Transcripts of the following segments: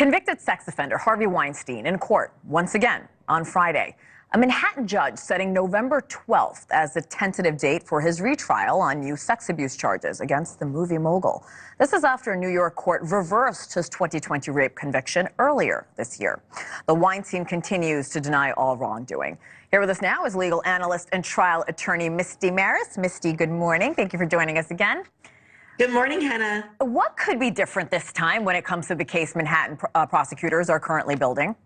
Convicted sex offender Harvey Weinstein in court once again on Friday. A Manhattan judge setting November 12th as the tentative date for his retrial on new sex abuse charges against the movie mogul. This is after a New York court reversed his 2020 rape conviction earlier this year. The Weinstein continues to deny all wrongdoing. Here with us now is legal analyst and trial attorney Misty Marris. Misty, good morning. Thank you for joining us again. Good morning, Hannah. What could be different this time when it comes to the case Manhattan uh, prosecutors are currently building?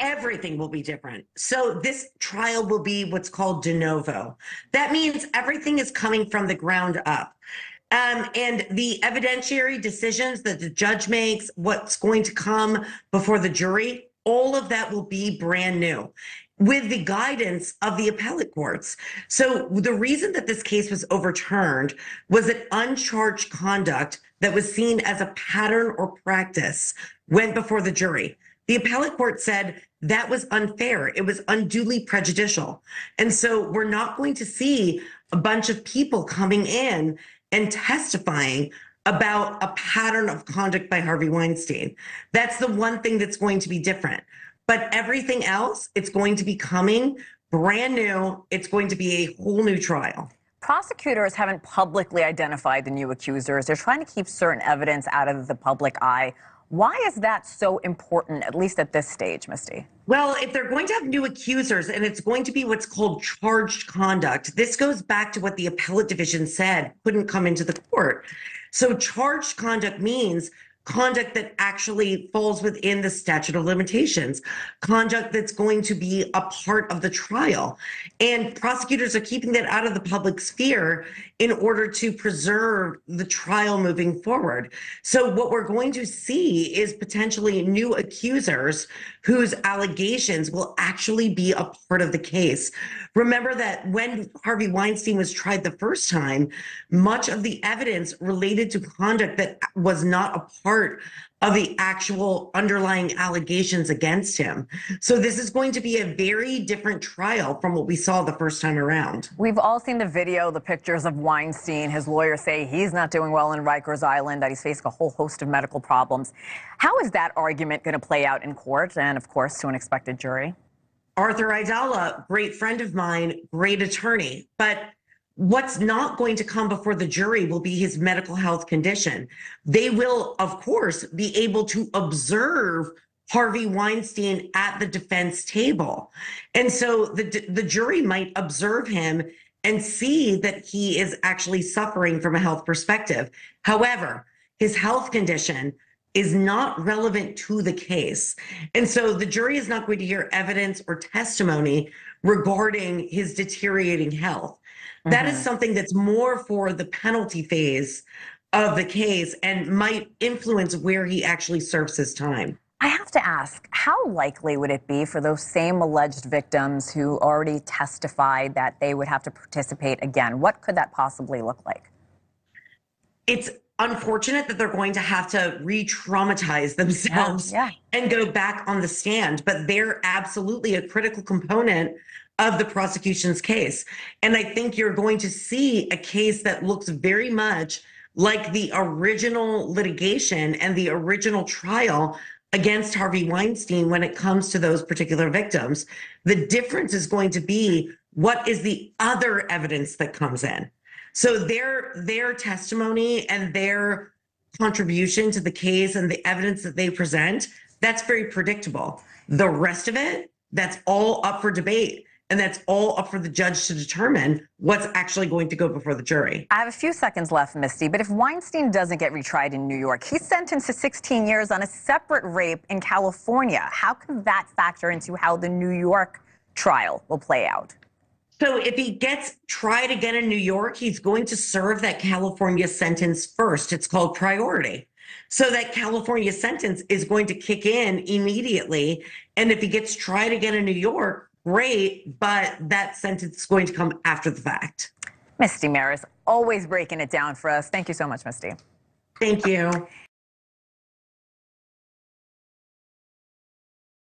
Everything will be different. So, this trial will be what's called de novo. That means everything is coming from the ground up. Um, and the evidentiary decisions that the judge makes, what's going to come before the jury, all of that will be brand new with the guidance of the appellate courts. So the reason that this case was overturned was that uncharged conduct that was seen as a pattern or practice went before the jury. The appellate court said that was unfair. It was unduly prejudicial. And so we're not going to see a bunch of people coming in and testifying about a pattern of conduct by Harvey Weinstein. That's the one thing that's going to be different. But everything else, it's going to be coming brand new. It's going to be a whole new trial. Prosecutors haven't publicly identified the new accusers. They're trying to keep certain evidence out of the public eye. Why is that so important, at least at this stage, Misty? Well, if they're going to have new accusers and it's going to be what's called charged conduct, this goes back to what the appellate division said couldn't come into the court. So, charged conduct means conduct that actually falls within the statute of limitations, conduct that's going to be a part of the trial. And prosecutors are keeping that out of the public sphere in order to preserve the trial moving forward. So, what we're going to see is potentially new accusers whose allegations will actually be a part of the case. Remember that when Harvey Weinstein was tried the first time, much of the evidence related to conduct that was not a part of the actual underlying allegations against him. So this is going to be a very different trial from what we saw the first time around. We've all seen the video, the pictures of Weinstein. His lawyers say he's not doing well in Rikers Island, that he's facing a whole host of medical problems. How is that argument going to play out in court and, of course, to an expected jury? Arthur Aidala, great friend of mine, great attorney, but What's not going to come before the jury will be his medical health condition. They will, of course, be able to observe Harvey Weinstein at the defense table. And so the, the jury might observe him and see that he is actually suffering from a health perspective. However, his health condition is not relevant to the case. And so the jury is not going to hear evidence or testimony regarding his deteriorating health. Mm-hmm. That is mm-hmm. something that's more for the penalty phase of the case and might influence where he actually serves his time. I have to ask, how likely would it be for those same alleged victims who already testified that they would have to participate again? What could that possibly look like? It's unfortunate that they're going to have to re traumatize themselves yeah, yeah. and go back on the stand, but they're absolutely a critical component of the prosecution's case. And I think you're going to see a case that looks very much like the original litigation and the original trial against Harvey Weinstein when it comes to those particular victims. The difference is going to be what is the other evidence that comes in. So their their testimony and their contribution to the case and the evidence that they present, that's very predictable. The rest of it, that's all up for debate. And that's all up for the judge to determine what's actually going to go before the jury. I have a few seconds left, Misty, but if Weinstein doesn't get retried in New York, he's sentenced to 16 years on a separate rape in California. How can that factor into how the New York trial will play out? So if he gets tried again in New York, he's going to serve that California sentence first. It's called priority. So that California sentence is going to kick in immediately. And if he gets tried again in New York, great, but that sentence is going to come after the fact. Misty Marris, always breaking it down for us. Thank you so much, Misty. Thank you.